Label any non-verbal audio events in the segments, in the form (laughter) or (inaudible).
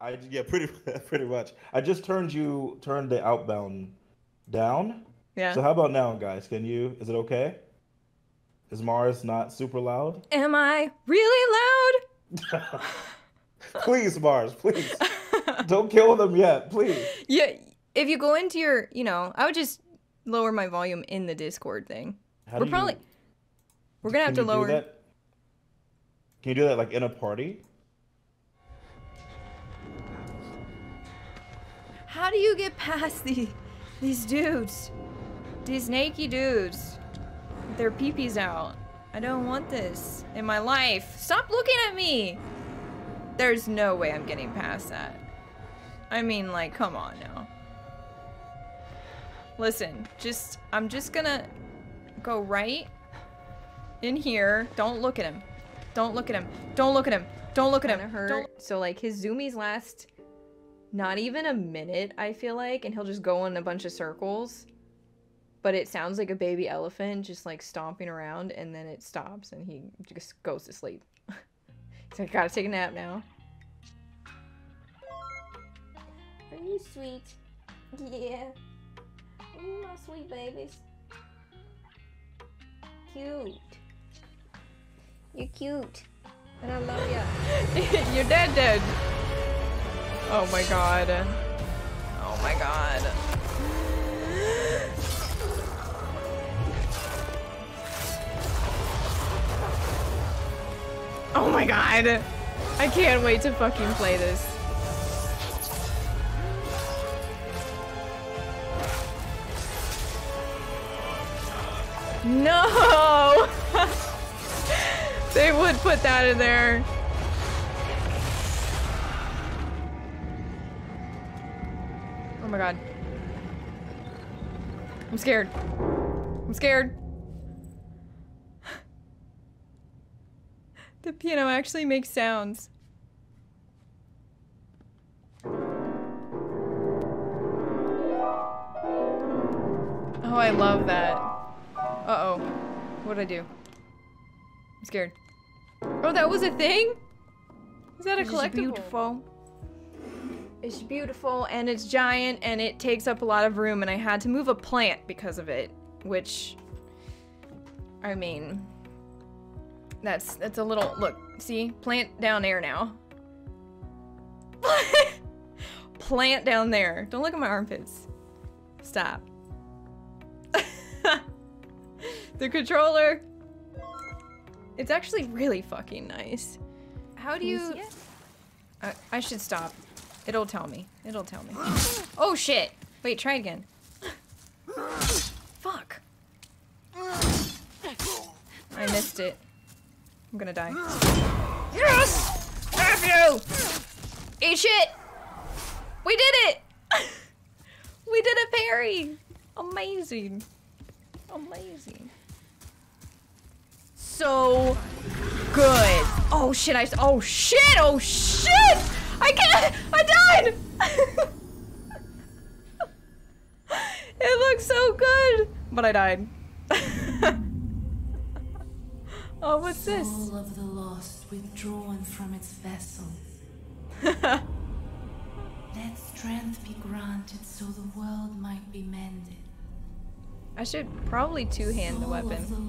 I yeah, pretty (laughs) pretty much. I just turned you turned the outbound down. Yeah. So how about now, guys? Can you? Is it okay? Is Marz not super loud? Am I really loud? (laughs) (laughs) please, Marz, please. Don't kill them yet, please. Yeah. If you go into your, you know, I would just lower my volume in the Discord thing. How we're probably you, we're gonna have to lower. that? Can you do that like in a party? How do you get past the these dudes? These naked dudes. Their peepees out. I don't want this in my life. Stop looking at me! There's no way I'm getting past that. I mean, like, come on now. Listen, just, I'm just gonna go right in here. Don't look at him. Don't look at him. Don't look at him. Don't look at him. Don't- So, like, his zoomies last not even a minute, I feel like, and he'll just go in a bunch of circles. But it sounds like a baby elephant just like stomping around, and then it stops and he just goes to sleep. (laughs) He's like, gotta take a nap now. Are you sweet? Yeah. Ooh, my sweet babies. Cute. You're cute. And I love you. (laughs) You're dead, dead. Oh my god. Oh my god. Oh my god. I can't wait to fucking play this. No! (laughs) they would put that in there. My god. I'm scared. I'm scared. the piano actually makes sounds. Oh, I love that. Uh-oh. What'd I do? I'm scared. Oh, that was a thing? Is that a collectible? beautiful. It's beautiful and it's giant and it takes up a lot of room and I had to move a plant because of it, which I mean that's that's a little look, see? Plant down there now. (laughs) plant down there. Don't look at my armpits. Stop. (laughs) the controller. It's actually really fucking nice. How do you you see it? I, I should stop. It'll tell me. It'll tell me. Oh shit! Wait, try again. Fuck. I missed it. I'm gonna die. Yes! F you! Eat shit! We did it! (laughs) we did a parry! Amazing. Amazing. So good. Oh shit, I- oh shit, oh shit! I can't, I died! it looks so good! But I died. (laughs) oh, what's this? Soul of the lost withdrawn from its vessel. (laughs) Let strength be granted so the world might be mended. I should probably two-hand the weapon. Of the.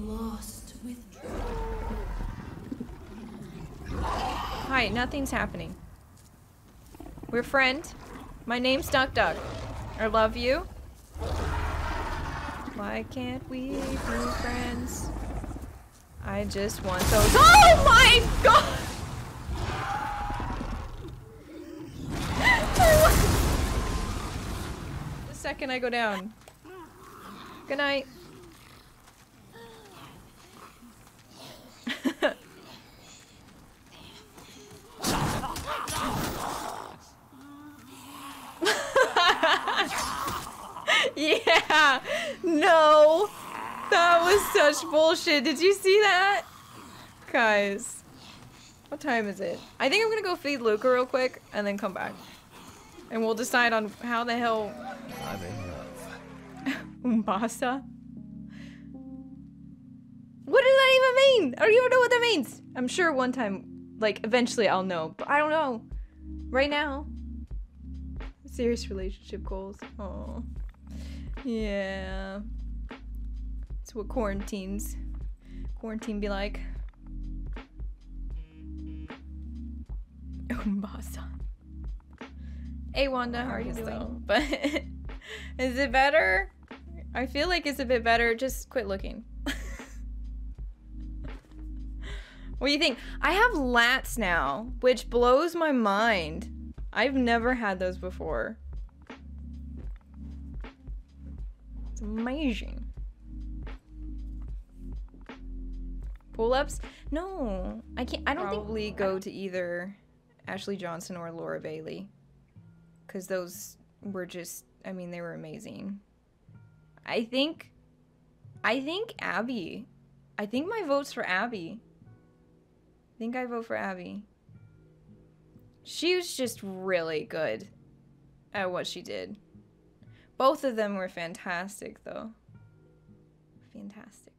Hi, nothing's happening. We're friend. My name's Duck Duck. I love you. Why can't we be friends? I just want those- OH MY GOD! (laughs) The second I go down. Good night. yeah. No. That was such bullshit. Did you see that? Guys. What time is it? I think I'm gonna go feed Luka real quick and then come back. And we'll decide on how the hell I'm in love. Umbasa? What does that even mean? I don't even know what that means. I'm sure one time, like, eventually I'll know, but I don't know. Right now, Serious relationship goals. Oh. Yeah. It's what quarantines. Quarantine be like. Umbasa. Hey Wanda, how are you doing? (laughs) But is it better? I feel like it's a bit better. Just quit looking. (laughs) what do you think? I have lats now, which blows my mind. I've never had those before. It's amazing. Pull-ups? No, I can't. I don't Probably think go to either Ashley Johnson or Laura Bailey, because those were just. I mean, they were amazing. I think. I think Abby. I think my vote's for Abby. I think I vote for Abby. She was just really good at what she did. Both of them were fantastic, though. Fantastic.